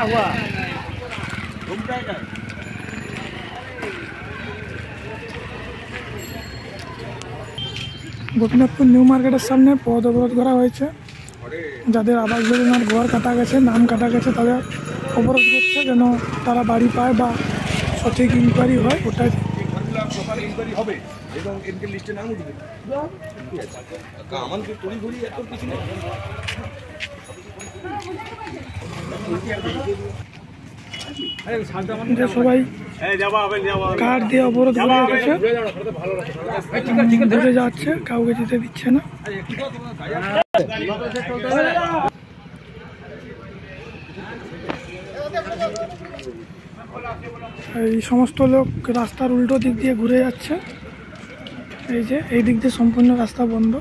हुआ घूमता है গোপীনাথপুর নিউ মার্কেটের সামনে পদ অবরোধ করা হয়েছে যাদের আবাস যোজনার ঘর কাটা গেছে নাম কাটা গেছে তাদের অবরোধ করছে যেন তারা বাড়ি পায় বা সঠিক ইনকোয়ারি হয় ওটাই সকাল ইনকোয়ারি হবে এবং এনকে লিস্টে নাম উঠবে আমাদের তড়ি ঘড়ি এত কিছু নেই যে সবাই কার্ড দিয়ে অবরোধ বুঝে যাচ্ছে কাউকে যেতে দিচ্ছে না। এই সমস্ত লোক রাস্তার উল্টো দিক দিয়ে ঘুরে যাচ্ছে। এই যে এই দিক দিয়ে সম্পূর্ণ রাস্তা বন্ধ।